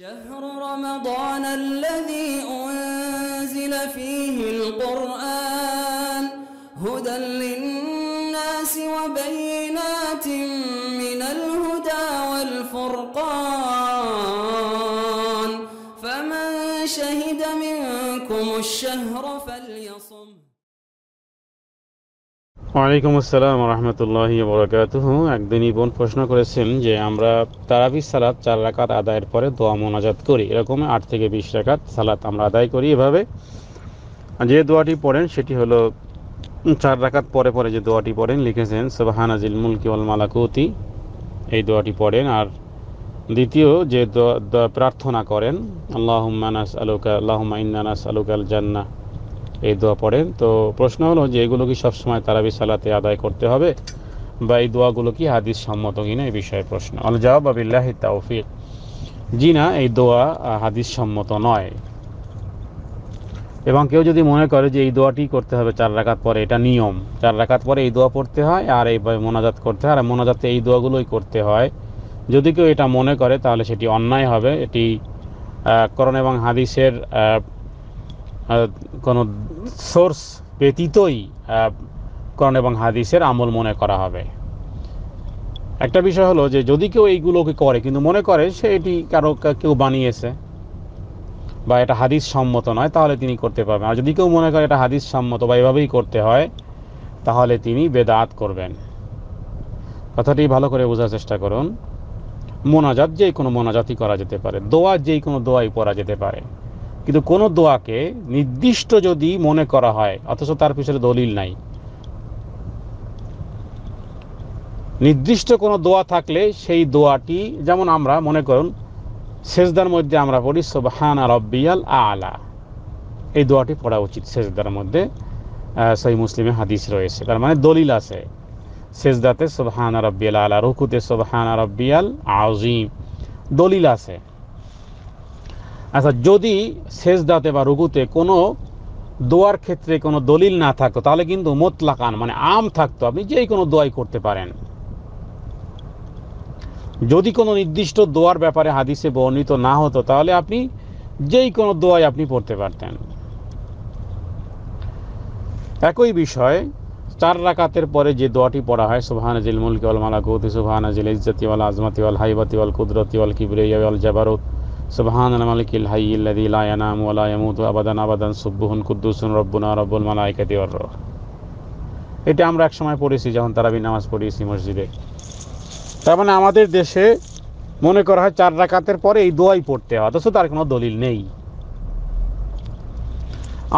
شهر رمضان الذي أنزل فيه القرآن هدى للناس وبينات من الهدى والفرقان فمن شهد منكم الشهر فليصم ওয়ালাইকুম আসসালাম রহমতুল্লাহি বরকাতুহ একদিনই বোন প্রশ্ন করেছেন যে, আমরা তারাবি সালাত চার রাকাত আদায়ের পরে দোয়া মোনাজাত করি। এরকম আট থেকে বিশ রাকাত সালাত আমরা আদায় করি এভাবে। যে দোয়াটি পড়েন, সেটি হলো চার রাকাত পরে পরে যে দোয়াটি পড়েন, লিখেছেন, সবহানাজিল মুলকি ওয়াল মালাকুতি। এই দোয়াটি পড়েন। আর দ্বিতীয়, যে প্রার্থনা করেন আল্লাহ নাস আলুকা আল্লাহ ইন্নানাস আলুকাল জান্না এই দোয়া পড়েন। তো প্রশ্ন হলো যে, এগুলো কি সবসময় তারাবি সালাতে আদায় করতে হবে বা এই দোয়াগুলো কি হাদিস সম্মত কিনা এই বিষয়ে প্রশ্ন? আল জবাব আবিল্লাহি তাওফিক। জি না, এই দোয়া হাদিস সম্মত নয়। এবং কেউ যদি মনে করে যে এই দোয়াটি করতে হবে চার রাকাত পরে, এটা নিয়ম। চার রাকাত পরে এই দোয়া পড়তে হয় আর এই মোনাজাত করতে হয়। আর মোনাজাতে এই দোয়াগুলোই করতে হয়। যদি কেউ এটা মনে করে, তাহলে সেটি অন্যায় হবে। এটি করণ এবং হাদিসের কোনো সোর্স ব্যতীতই কোরআন এবং হাদিসের আমল মনে করা হবে। একটা বিষয় হলো যে, যদি কেউ এইগুলোকে করে, কিন্তু মনে করে সে এটি কারও কেউ বানিয়েছে, বা এটা হাদিস সম্মত নয়, তাহলে তিনি করতে পারবেন। আর যদি কেউ মনে করে এটা হাদিস সম্মত বা এভাবেই করতে হয়, তাহলে তিনি বেদাত করবেন। কথাটি ভালো করে বোঝার চেষ্টা করুন। মোনাজাত যেই কোনো মোনাজাতই করা যেতে পারে। দোয়া যেই কোনো দোয়াই পড়া যেতে পারে। কিন্তু কোনো দোয়াকে নির্দিষ্ট যদি মনে করা হয়, অথচ তার পিছনে দলিল নাই। নির্দিষ্ট কোনো দোয়া থাকলে সেই দোয়াটি, যেমন আমরা মনে করুন, সেজদার মধ্যে আমরা পড়ি, সোবাহানা রব্বিয়াল আলা এই দোয়াটি পড়া উচিত সেজদার মধ্যে সেই মুসলিমে হাদিস রয়েছে। তার মানে দলিল আছে। সেজদাতে সোবাহানা রব্বিয়াল আলা রুকুতে সোবাহানা রব্বিয়াল আজিম দলিল আছে। আচ্ছা যদি সেজদাতে বা রুকুতে কোনো দোয়ার ক্ষেত্রে কোনো দলিল না থাকতো, তাহলে কিন্তু মোতলাকান মানে আম থাকতো। আপনি যেই কোনো দোয়াই করতে পারেন। যদি কোনো নির্দিষ্ট দোয়ার ব্যাপারে হাদিসে বর্ণিত না হতো, তাহলে আপনি যেই কোনো দোয়াই আপনি পড়তে পারতেন। একই বিষয়, চার রাকাতের পরে যে দোয়াটি পড়া হয় সুবহান জিল মুলকি ওয়াল মালাকুতি সুবহান জিল ইজ্জতি ওয়াল আজমাতি ওয়াল হাইবাতি জাবারুত হাইয়্যিল লাযী লা ইয়ানামু ওয়া লা ইয়ামুতু আবাদান আবাদান সুবহুন কুদ্দুসুন রব্বুনা রব্বুল মালাইকাতি ওয়ার রূহ। এটা আমরা এক সময় পড়েছি যখন তারাবি নামাজ পড়িয়েছি মসজিদে। তার মানে আমাদের দেশে মনে করা হয় চার রাকাতের পরে এই দোয়াই পড়তে হয়, অথচ তার কোনো দলিল নেই।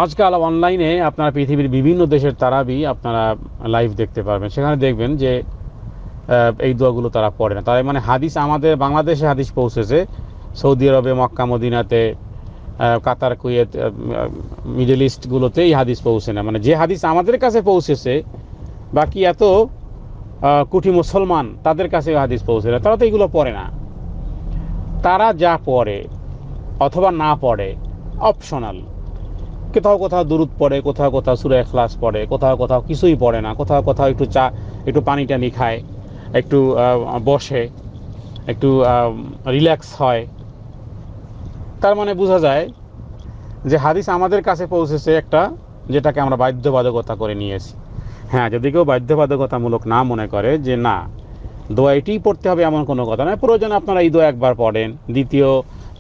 আজকাল অনলাইনে আপনারা পৃথিবীর বিভিন্ন দেশের তারাবি আপনারা লাইভ দেখতে পারবেন। সেখানে দেখবেন যে এই দোয়াগুলো তারা পড়ে না। তাই মানে হাদিস আমাদের বাংলাদেশে হাদিস পৌঁছেছে সৌদি আরবে, মক্কা, মদিনাতে কাতার, কুয়েত মিডল ইস্টগুলোতে এই হাদিস পৌঁছে না। মানে যে হাদিস আমাদের কাছে পৌঁছেছে, বাকি এত কুঠি মুসলমান তাদের কাছে হাদিস পৌঁছে না। তারা তো এগুলো পড়ে না। তারা যা পড়ে, অথবা না পড়ে অপশনাল কোথাও কোথাও দুরুদ পড়ে, কোথাও কোথাও সুরে এখলাস পড়ে, কোথাও কোথাও কিছুই পড়ে না। কোথাও কোথাও একটু চা, একটু পানি টানি খায়, একটু বসে, একটু রিল্যাক্স হয়। তার মানে বোঝা যায় যে হাদিস আমাদের কাছে পৌঁছেছে একটা যেটাকে আমরা বাধ্যবাধকতা করে নিয়েছি। হ্যাঁ যদি কেউ বাধ্যবাধকতামূলক না মনে করে যে না দোয়া এটিই পড়তে হবে এমন কোনো কথা নয়। প্রয়োজন আপনারা এই দোয়া একবার পড়েন দ্বিতীয়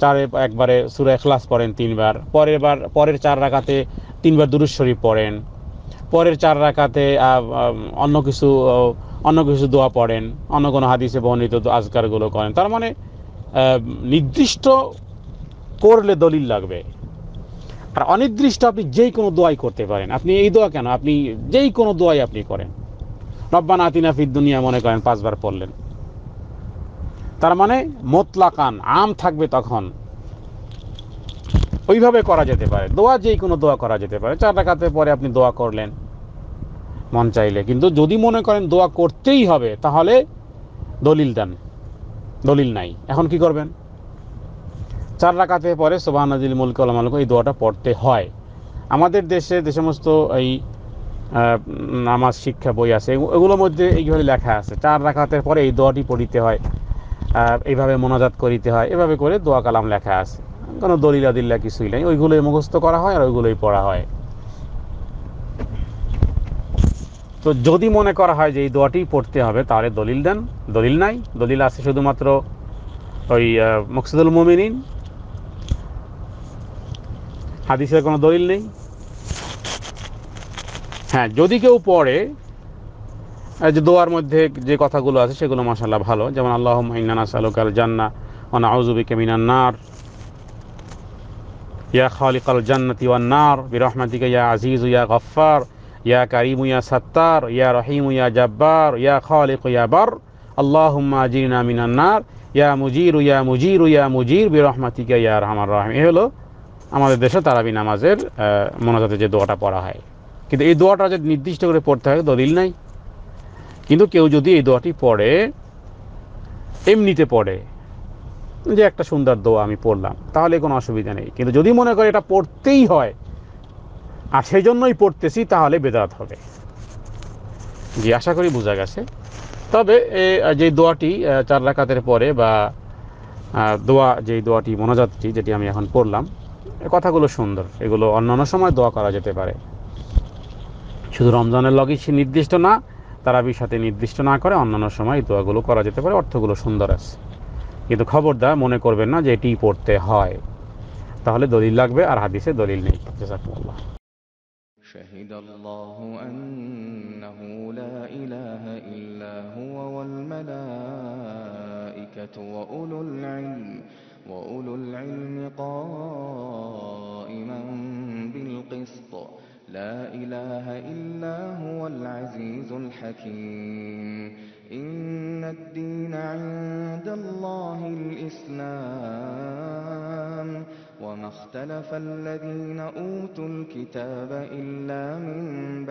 চারে একবারে সুরে এখলাস পড়েন তিনবার পরের বার পরের চার রাকাতে তিনবার দুরুজ শরীফ পড়েন পরের চার আহ, অন্য কিছু অন্য কিছু দোয়া পড়েন অন্য কোনো হাদিসে বর্ণিত আজকারগুলো করেন। তার মানে নির্দিষ্ট করলে দলিল লাগবে। আর অনির্দিষ্ট আপনি যেই কোনো দোয়াই করতে পারেন। আপনি এই দোয়া কেন? আপনি যেই কোনো দোয়াই আপনি করেন। রব্বানা আতিনা ফিদ দুনিয়া মনে করেন পাঁচবার পড়লেন। তার মানে মোতলাকান, আম থাকবে তখন। ওইভাবে করা যেতে পারে। দোয়া যেই কোনো দোয়া করা যেতে পারে। চার রাকাতে পরে আপনি দোয়া করলেন মন চাইলে। কিন্তু যদি মনে করেন দোয়া করতেই হবে, তাহলে দলিল দেন। দলিল নাই। এখন কি করবেন? চার রাকাতে পরে সোবাহ নাজিল মুলক আলমালক এই দোয়াটা পড়তে হয়। আমাদের দেশে যে সমস্ত এই নামাজ, শিক্ষা বই আছে, এগু- এগুলোর মধ্যে এইভাবে লেখা আছে। চার রাকাতের পরে এই দোয়াটি পড়িতে হয় এইভাবে মোনাজাত করিতে হয়, এভাবে করে দোয়া কালাম লেখা আছে। কোনো দলিল দিল্লা কিছুই নেই। ওইগুলোই মুখস্থ করা হয় আর ওইগুলোই পড়া হয়। তো যদি মনে করা হয় যে এই দোয়াটি পড়তে হবে, তাহলে দলিল দেন। দলিল নাই। দলিল আছে শুধুমাত্র ওই মকসুদুল মুমিনিন হাদিসের কোনো দলিল নেই? হ্যাঁ যদি কেউ পড়ে যে দোয়ার মধ্যে যে কথাগুলো আছে, সেগুলো মাসাল্লাহ ভালো। যেমন আল্লাহ ইন্নানা সালুকাল জান্না অনা আউজুবিকে মিনান নার। ইয়া খালিকাল জান্নাতি ওয়ান নার। বিরহমাতিকা ইয়া আজিজ ইয়া গফফার। ইয়া কারিম ইয়া সাত্তার। ইয়া রহিম ইয়া জাব্বার। ইয়া খালিক ইয়া বার। আল্লাহুম্মা আজিরনা মিনান নার। ইয়া মুজির ইয়া মুজির ইয়া মুজির। বিরহমাতিকা ইয়া রহমান রহিম। এ হলো আমাদের দেশে তারাবি নামাজের মোনাজাতে যে দোয়াটা পড়া হয়। কিন্তু এই দোয়াটা যে নির্দিষ্ট করে পড়তে হয় দলিল নাই। কিন্তু কেউ যদি এই দোয়াটি পড়ে, এমনিতে পড়ে, যে একটা সুন্দর দোয়া আমি পড়লাম, তাহলে কোনো অসুবিধা নেই। কিন্তু যদি মনে করে এটা পড়তেই হয়, আর সেই জন্যই পড়তেছি, তাহলে বেদাত হবে। জি, আশা করি বোঝা গেছে। তবে যে দোয়াটি চার রাকাতের পরে বা দোয়া যেই দোয়াটি, মোনাজাতটি, যেটি আমি এখন পড়লাম কথাগুলো সুন্দর এগুলো অন্যান্য সময় দোয়া করা যেতে পারে শুধু রমজানের লগেই সে নির্দিষ্ট না তারাবির সাথে নির্দিষ্ট না করে অন্যান্য সময় এই দোয়াগুলো করা যেতে পারে অর্থগুলো সুন্দর আছে কিন্তু খবরদার মনে করবেন না যে এটি পড়তে হয় তাহলে দলিল লাগবে আর হাদিসে দলিল নেই জাযাকুমুল্লাহ شهد الله أنه لا إله إلا هو والملائكة وأولو العلم وأولو العلم قائما بالقسط لا إله إلا هو العزيز الحكيم إن الدين عند الله الإسلام وما اختلف الذين أوتوا الكتاب إلا من